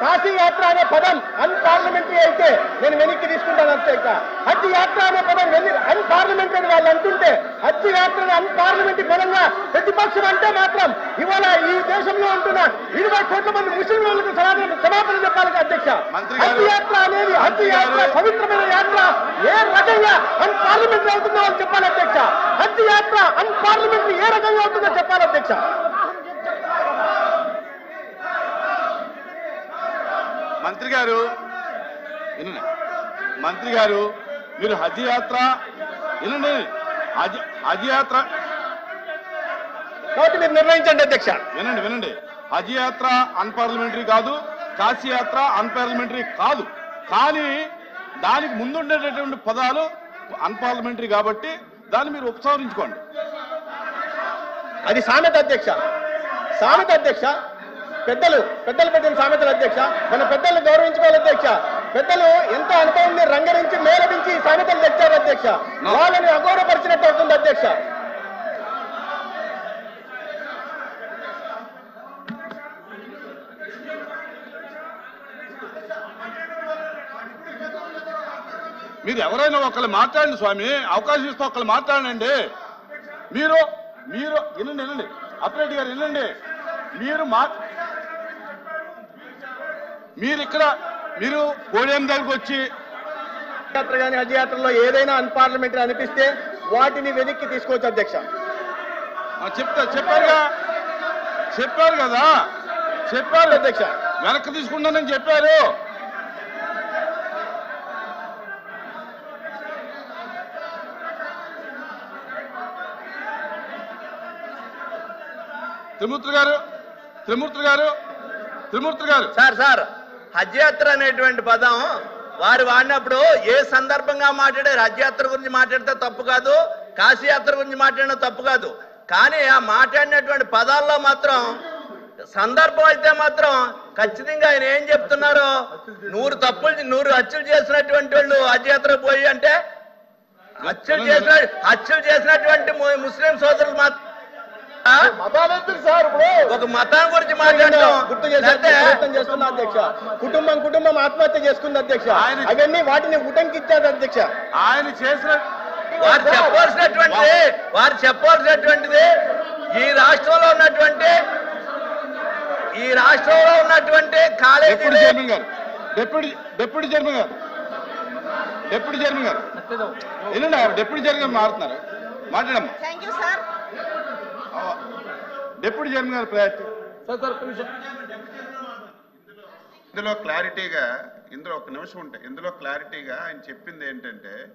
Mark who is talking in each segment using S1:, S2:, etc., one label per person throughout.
S1: కాశీ యాత్ర అనే పదం అన్పార్లమెంటరీ అయితే నేను వెనక్కి తీసుకుంటాను అధ్యక్ష హజ్ యాత్ర అనే పదం అన్పార్లమెంటరీ అని వాళ్ళు అంటుంటే హజ్ యాత్రను అన్పార్లమెంటరీ పదంగా ప్రతిపక్షం అంటే మాత్రం ఇవాళ ఈ దేశంలో ఉంటున్న ఇరవై కోట్ల మంది ముస్లింలకు సమాధానం క్షమాపణ చెప్పాలి అధ్యక్ష. హజ్ యాత్ర అనేది హజ్ యాత్ర పవిత్రమైన యాత్ర ఏ రకంగా అన్పార్లమెంటరీ అవుతుందో అని చెప్పాలి అధ్యక్ష. హజ్ యాత్ర అన్పార్లమెంటరీ ఏ రకంగా అవుతుందో చెప్పాలి అధ్యక్ష.
S2: మంత్రి గారు మంత్రి గారు మీరు హజ్ యాత్ర వినండి. హజ్ హజ్ యాత్ర.
S1: కాబట్టి మీరు నిర్ణయించండి అధ్యక్ష.
S2: వినండి వినండి. హజ్ యాత్ర అన్పార్లమెంటరీ కాదు కాశీ యాత్ర అన్పార్లమెంటరీ కాదు. కానీ దానికి ముందుండేటటువంటి పదాలు అన్పార్లమెంటరీ కాబట్టి దాన్ని మీరు ఉపసంహరించుకోండి.
S1: అది సామెత అధ్యక్ష. సామెత అధ్యక్ష. పెద్దలు పెద్దలు పెట్టిన సామెతలు అధ్యక్ష. మన పెద్దల్ని గౌరవించుకోవాలి అధ్యక్ష. పెద్దలు ఎంతో అనుభవాన్ని రంగరించి మేలవించి సామెతలు తెచ్చారు అధ్యక్ష. వాళ్ళని అగౌరవపరిచినట్టు అవుతుంది అధ్యక్ష.
S2: మీరు ఎవరైనా ఒకళ్ళు మాట్లాడండి స్వామి. అవకాశం ఇస్తే ఒకళ్ళు మాట్లాడండి. మీరు మీరు వినండి వినండి అప్రెడ్డి గారు వినండి మీరు మా మీరు ఇక్కడ మీరు పోడియం దగ్గరకు వచ్చి
S1: యాత్ర కానీ హజ్ యాత్రలో ఏదైనా అన్పార్లమెంటరీ అనిపిస్తే వాటిని వెనక్కి తీసుకోవచ్చు అధ్యక్ష.
S2: చెప్తా చెప్పారుగా చెప్పారు కదా? చెప్పారు.
S1: అధ్యక్ష.
S2: వెనక్కి తీసుకుంటానని చెప్పారు. త్రిమూర్తి గారు త్రిమూర్తి గారు త్రిమూర్తి గారు.
S3: Sir sir. హజ్ యాత్ర అనేటువంటి పదం వారు వాడినప్పుడు ఏ సందర్భంగా మాట్లాడారు? హజ్ యాత్ర గురించి మాట్లాడితే తప్పు కాదు కాశీ యాత్ర గురించి మాట్లాడిన తప్పు కాదు. కానీ ఆ మాట్లాడినటువంటి పదాల్లో మాత్రం సందర్భం అయితే మాత్రం ఖచ్చితంగా ఆయన ఏం చెప్తున్నారు నూరు తప్పులు నూరు హత్యలు చేసినటువంటి వాళ్ళు హజ్ యాత్ర పోయి అంటే హత్యలు చేసిన హత్యలు చేసినటువంటి ముస్లిం సోదరులు మాత్రం
S1: మతాలెందుకు సార్ ఇప్పుడు?
S3: ఒక మతం గురించి మాట్లాడటం
S1: గుర్తు చేసే
S3: లేకపోతే
S1: ప్రయత్నం చేస్తున్నా అధ్యక్ష. కుటుంబం కుటుంబం ఆత్మహత్య చేసుకుంది అధ్యక్ష.
S2: ఆయన-
S1: అవన్నీ వాటిని ఉటంకిచ్చారు అధ్యక్ష.
S2: ఆయన చేసిన
S3: వారు చెప్పవలసినటువంటిది వారు చెప్పవలసినటువంటిది ఈ రాష్ట్రంలో ఉన్నటువంటి ఈ రాష్ట్రంలో ఉన్నటువంటి
S2: డిప్యూటీ
S3: కాలేజీలు
S2: చైర్మన్ గారు డిప్యూటీ డిప్యూటీ చైర్మన్ గారు డిప్యూటీ చైర్మన్ గారు. ఆ డిప్యూటీ చైర్మన్ గారు మారుతున్నారు. మాట్లాడమ్మా. డిప్యూటీ చైర్మన్ గారు ప్రయారిటీ
S4: ఇందులో క్లారిటీగా ఇందులో ఒక నిమిషం ఉంటాయి ఇందులో క్లారిటీగా ఆయన చెప్పింది ఏంటంటే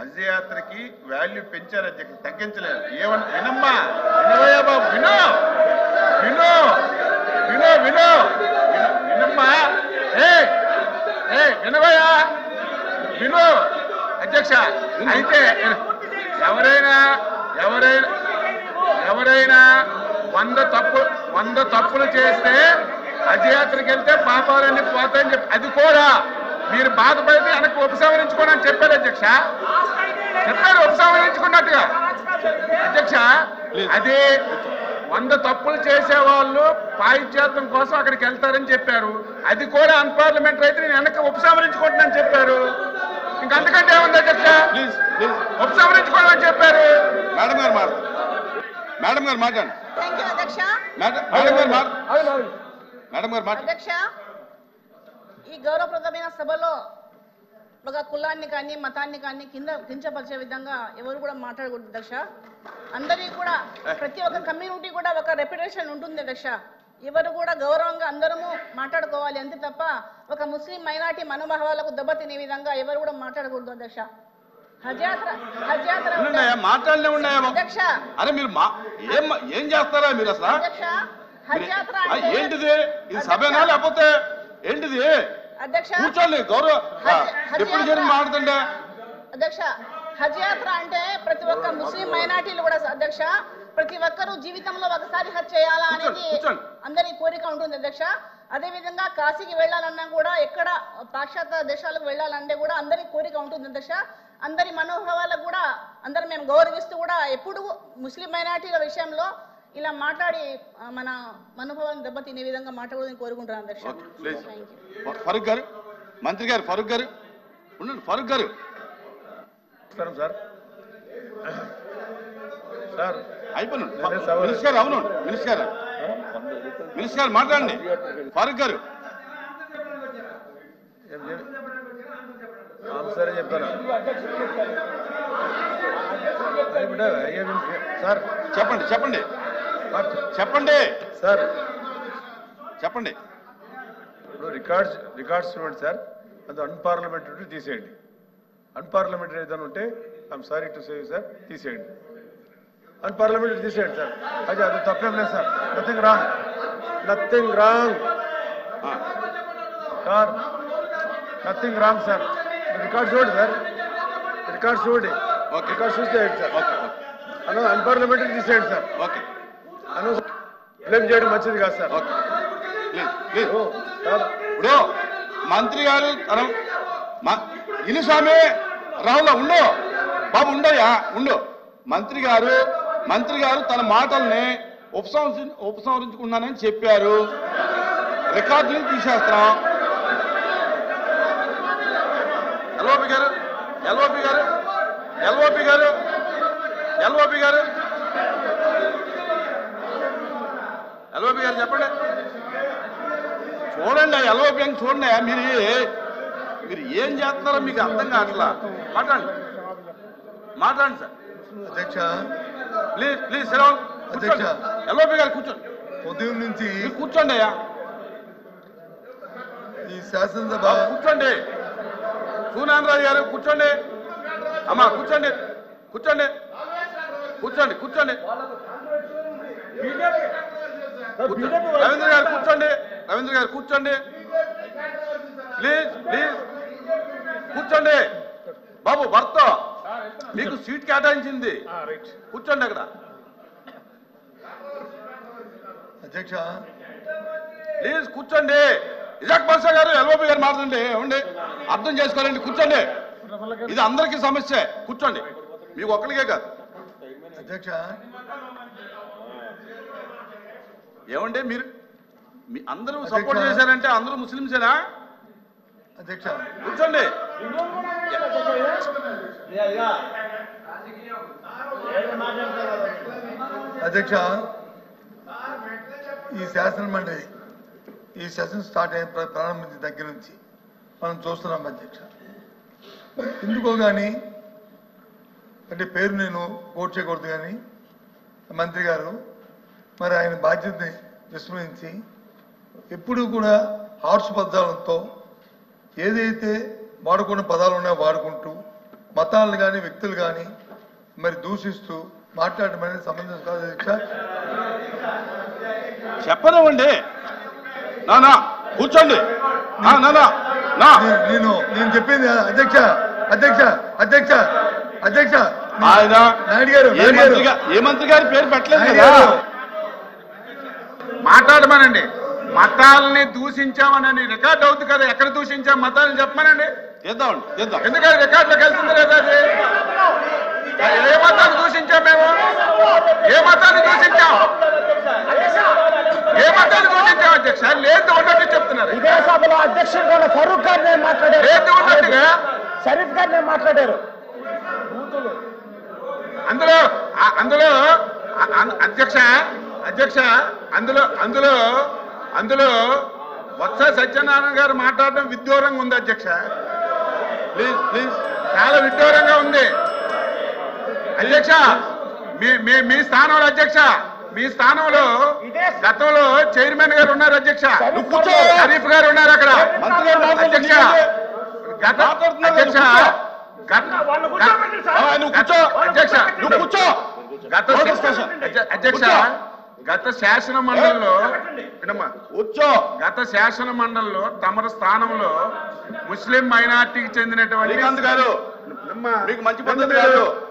S4: హజ్ యాత్రకి వాల్యూ పెంచారు అధ్యక్ష తగ్గించలేదు. ఏమన్నా వినమ్మా. వినవయ్యా బాబు విను. విను. విను విను. విను వినమ్మా. ఏ ఏ వినవయ్యా. విను. అధ్యక్ష అయితే ఎవరైనా ఎవరైనా ఎవరైనా వంద తప్పు వంద తప్పులు చేస్తే అజయాత్రకి వెళ్తే పాపాలన్నీ పోతాయని చెప్పి అది కూడా మీరు బాధపడితే వెనక్కి ఉపసంహరించుకోండి అని చెప్పారు అధ్యక్ష. చెప్పారు ఉపసంహరించుకున్నట్టుగా. అధ్యక్ష అది వంద తప్పులు చేసే వాళ్ళు పాయిత్యాత్రం కోసం అక్కడికి వెళ్తారని చెప్పారు. అది కూడా అన్పార్లమెంటరీ అయితే నేను వెనక్కి ఉపసంహరించుకుంటున్నాను చెప్పారు. ఇంకంతకంటే ఏముంది అధ్యక్ష? అని చెప్పారు.
S2: మేడం గారు మేడం గారు మాట్లాడండి. మేడం గారు
S5: అధ్యక్ష ఈ గౌరవప్రదమైన సభలో ఒక కులాన్ని కానీ మతాన్ని కానీ కింద కించపరిచే విధంగా ఎవరు కూడా మాట్లాడకూడదు అధ్యక్ష. అందరికీ కూడా ప్రతి ఒక్క కమ్యూనిటీ కూడా ఒక రెప్యుటేషన్ ఉంటుంది అధ్యక్ష. ఎవరు కూడా గౌరవంగా అందరము మాట్లాడుకోవాలి అంతే తప్ప ఒక ముస్లిం మైనార్టీ మనోభావాలకు దెబ్బతినే విధంగా ఎవరు కూడా మాట్లాడకూడదు అధ్యక్ష. హజ్యాత్ర
S2: ఉన్నాయా? మాట్లాడలే ఉన్నాయా? అరే మీరు ఏం ఏం చేస్తారా మీరు అసలు? ఏంటిది? ఇది సభేనా లేకపోతే ఏంటిది? కూర్చోండి గౌరవ డిప్యూటీ
S5: యాత్ర.
S2: చైర్మన్ మాట్లాడుతుండే
S5: అధ్యక్ష హజ్ యాత్ర అంటే ప్రతి ఒక్క ముస్లిం మైనార్టీలు కూడా అధ్యక్ష ప్రతి ఒక్కరూ జీవితంలో ఒకసారి హజ్ చేయాలా అనేది. అందరి కోరిక ఉంటుంది అధ్యక్ష. అదే విధంగా కాశీకి వెళ్ళాలన్నా కూడా ఎక్కడ పాశ్చాత్య దేశాలకు వెళ్ళాలంటే కూడా అందరి కోరిక ఉంటుంది అధ్యక్ష. అందరి మనోభావాలకు కూడా అందరం మేము గౌరవిస్తూ కూడా ఎప్పుడు ముస్లిం మైనార్టీల విషయంలో ఇలా మాట్లాడి మన మనోభావాన్ని దెబ్బతినే విధంగా మాట్లాడదని కోరుకుంటున్నాను అధ్యక్ష. యూ
S2: ఫరూక్ గారు మంత్రి గారు ఫరూక్ గారు. ఉండండి ఫరూక్ గారు.
S1: నమస్కారం సార్. సార్ సవాలు.
S2: మినిస్టర్ గారు అవును మినిస్టర్ గారు. మినిస్టర్ గారు మాట్లాడండి. ఫారూక్ గారు.
S1: సరే చెప్తాను సార్
S2: చెప్పండి చెప్పండి. చెప్పండి.
S1: సార్.
S2: చెప్పండి.
S1: ఇప్పుడు రికార్డ్స్ రికార్డ్స్ చూడండి సార్. అది అన్పార్లమెంటరీ తీసేయండి. అన్పార్లమెంటరీ ఏదైనా ఉంటే I'm sorry to say sir తీసేయండి. అన్పార్లమెంటరీ తీసేయండి సార్. అది అది తప్పేం లేదు sir. Nothing wrong nothing wrong sir nothing wrong sir. Record చూడండి సార్. రికార్డ్ చూడండి
S2: ఓకే.
S1: రికార్డ్ చూస్తే సార్?
S2: ఓకే
S1: అన్న అన్పార్లమెంటరీ తీసేయండి సార్.
S2: ఓకే
S1: అను బ్లేమ్ చేయడం మంచిది కాదు సార్.
S2: ఓకే ఇప్పుడు మంత్రి గారు తన మ- ఇను స్వామి రావులా ఉండు. బాబు ఉండయా ఉండు. మంత్రి గారు మంత్రి గారు తన మాటల్ని ఉపసంహరించి ఉపసంహరించుకున్నానని చెప్పారు. రికార్డులు తీసేస్తాం. ఎల్ఓపి గారు ఎల్ఓపి గారు ఎల్ఓపి గారు ఎల్ఓపి గారు. ఎల్ఓపి గారు చెప్పండి. చూడండి ఎల్ఓపి అని చూడండి మీరు ఏ- మీరు ఏం చేస్తున్నారో మీకు అర్థం కావట్లా? మాట్లాడండి. మాట్లాడండి సార్.
S6: అధ్యక్ష.
S2: ప్లీజ్ ప్లీజ్ సెలవు
S6: అధ్యక్ష.
S2: ఎల్ఓపి గారు కూర్చోండి.
S6: ఉదయం నుంచి
S2: కూర్చోండి అయ్యా.
S6: ఈ శాసనసభ
S2: కూర్చోండి. సూనారాజు గారు కూర్చోండి. అమ్మా కూర్చోండి. కూర్చోండి. కూర్చోండి కూర్చోండి. కూర్చో- రవీంద్ర గారు కూర్చోండి. రవీంద్ర గారు కూర్చోండి. Please please. కూర్చోండి. బాబు భర్త. మీకు సీట్ కేటాయించింది. కూర్చోండి అక్కడ.
S6: అధ్యక్ష.
S2: ప్లీజ్ కూర్చోండి. ఇజాక్ బాషా గారు ఎల్ఓపి గారు మాట్లాడండి ఏమండి? అర్థం చేసుకోవాలండి కూర్చోండి. ఇది అందరికీ సమస్య. కూర్చోండి. మీకు ఒక్కరికే కాదు.
S6: అధ్యక్ష.
S2: ఏమండి మీరు? మీ అందరూ సపోర్ట్ చేశారంటే అందరూ ముస్లింసేనా
S6: అధ్యక్ష.
S2: కూర్చోండి.
S6: అధ్యక్ష ఈ శాసన మండలి ఈ సెషన్ స్టార్ట్ అయిన ప్ర- ప్రారంభించిన దగ్గర నుంచి మనం చూస్తున్నాం అధ్యక్ష. ఎందుకో కానీ అంటే పేరు నేను కోట్ చేయకూడదు కానీ మంత్రి గారు మరి ఆయన బాధ్యతని విస్మరించి ఎప్పుడూ కూడా హార్స్ పదాలతో ఏదైతే వాడుకున్న పదాలు ఉన్నాయో వాడుకుంటూ మతాలను కానీ వ్యక్తులు కానీ మరి దూషిస్తూ మాట్లాడడం అనేది సంబంధం కాదు అధ్యక్ష.
S2: చెప్పనివ్వండి. నా కూర్చోండి.
S6: నేను నేను చెప్పింది అధ్యక్ష అధ్యక్ష అధ్యక్ష అధ్యక్ష.
S2: ఆయన
S6: నాయుడు గారు
S2: ఏ మంత్రి
S6: గారు
S2: పేరు పెట్టలేదు
S4: మాట్లాడమనండి. మతాలని దూషించామనని రికార్డ్ అవుతుంది కదా ఎక్కడ దూషించాం మతాలను చెప్పమనండి?
S2: చేద్దామండి చేద్దాం.
S4: ఎందుకంటే రికార్డులోకి వెళ్తుంది లేదా అది? ఏ మతాన్ని దూషించాం మేము? ఏ మతాన్ని దూషించాం ఏ మతాన్ని దూషించాం అధ్యక్ష లేదు ఉన్నట్టు చెప్తున్నారు
S1: ఇదే సభలో అధ్యక్షుడు కూడా ఫరూక్ గారు నేను మాట్లాడారు
S4: లేదు ఉన్నట్టుగా
S1: షరీఫ్ గారు నేను మాట్లాడారు.
S4: అందులో అందులో అధ్యక్ష అధ్యక్ష అందులో అందులో అందులో వత్స సత్యనారాయణ గారు మాట్లాడడం విడ్డూరంగా ఉంది అధ్యక్ష.
S2: Please please.
S4: చాలా విడ్డూరంగా ఉంది. అధ్యక్ష మీ మీ స్థానంలో అధ్యక్ష మీ స్థానంలో గతంలో చైర్మన్ గారు ఉన్నారు అధ్యక్ష. షరీఫ్ గారు ఉన్నారు అక్కడ. అధ్యక్ష గత అధ్యక్ష. గత-
S2: ఆ, నువ్వు కూర్చో
S4: అధ్యక్ష
S2: నువ్వు కూర్చో.
S4: గత
S2: నోటీస్ స్టేషన్.
S4: అధ్య- అధ్యక్ష గత శాసన మండలిలో
S2: కూర్చో
S4: గత శాసన మండలిలో తమరి స్థానంలో ముస్లిం మైనార్టీకి చెందినటువంటి
S2: శ్రీకాంత్ గారు. మీకు మంచి పద్ధతి కాదు.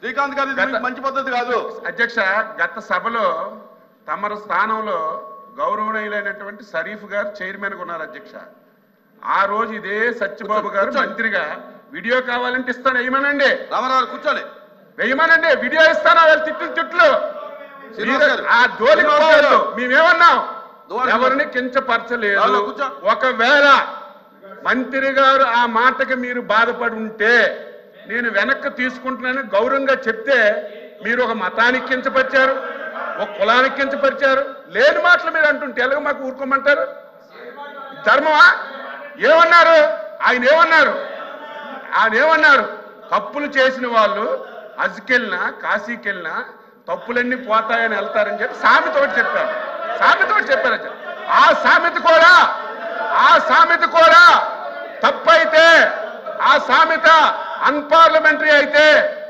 S2: శ్రీకాంత్ గారు మంచి పద్ధతి కాదు.
S4: అధ్యక్ష గత సభలో తమరి స్థానంలో గౌరవనీయులైనటువంటి షరీఫ్ గారు చైర్మన్గా ఉన్నారు అధ్యక్ష. ఆ రోజు ఇదే సత్యబాబు గారు. మంత్రిగా వీడియో కావాలంటే ఇస్తాను వేయమనండి
S2: రామారావు గారు కూర్చోండి.
S4: వేయమనండి వీడియో ఇస్తాను? వాళ్ళు తిట్లు. తిట్లు. ఆ జోలికి
S2: గారు.
S4: మేమేమన్నాం? ఎవరిని కించపరచలేదు. ఒకవేళ మంత్రి గారు ఆ మాటకి మీరు బాధపడి ఉంటే నేను వెనక్కి తీసుకుంటున్నానని గౌరవంగా చెప్తే మీరు ఒక మతానికి కించపరిచారు ఒక కులానికి కించపరిచారు. లేని మాటలు మీరు అంటుంటే ఎలాగ మాకు ఊరుకోమంటారు? ధర్మమా? ఏమన్నారు? ఆయన ఏమన్నారు? ఆయన ఏమన్నారు? తప్పులు చేసిన వాళ్ళు అజ్కెళ్ళినా కాశీకెళ్ళినా తప్పులన్నీ పోతాయని వెళ్తారని చెప్పి సామెతో చెప్పారు. సామెత చెప్పారు ఆ సామెత కూడా ఆ సామెత కూడా తప్పైతే ఆ సామెత అన్పార్లమెంటరీ అయితే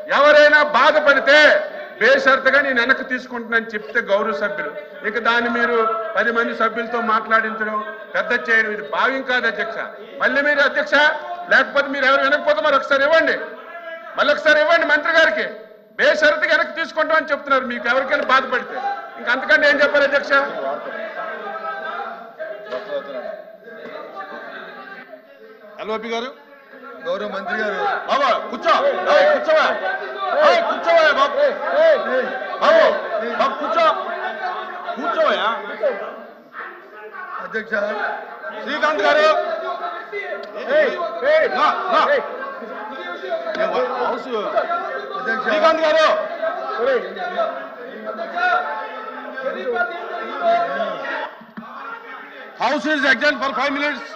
S4: ఎవరైనా బాధపడితే బేషరతుగా నేను వెనక్కి తీసుకుంటున్నాను చెప్తే గౌరవ సభ్యులు. ఇక దాన్ని మీరు పది మంది సభ్యులతో మాట్లాడించడం పెద్ద చేయడం ఇది భావ్యం కాదు అధ్యక్ష. మళ్ళీ మీరు అధ్యక్ష లేకపోతే మీరు ఎవరు వెనకపోతే మరి ఒకసారి ఇవ్వండి. మళ్ళీ ఒకసారి ఇవ్వండి మంత్రి గారికి. బేషరతుగా వెనక్కి తీసుకుంటామని చెప్తున్నారు. మీకు ఎవరికైనా బాధపడితే. ఇంకా అంతకంటే ఏం చెప్పారు అధ్యక్ష?
S2: ఎల్ఓపి గారు
S6: గౌరవ మంత్రి గారు.
S2: బాబా కూర్చో. ఏయ్, కూర్చోవా ఏయ్, కూర్చోవా బాబు బాబు బాబు కూర్చో కూర్చోవా
S6: అధ్యక్ష
S2: శ్రీకాంత్ గారు నా, నా. నేను హౌస్
S6: అధ్యక్ష
S2: శ్రీకాంత్ గారు house is exam for five minutes